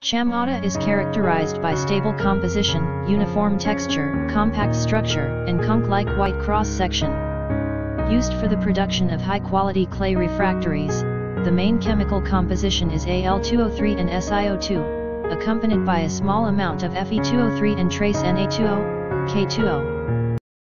Chamotte is characterized by stable composition, uniform texture, compact structure, and conch-like white cross-section. Used for the production of high-quality clay refractories, the main chemical composition is Al2O3 and SiO2, accompanied by a small amount of Fe2O3 and trace Na2O, K2O.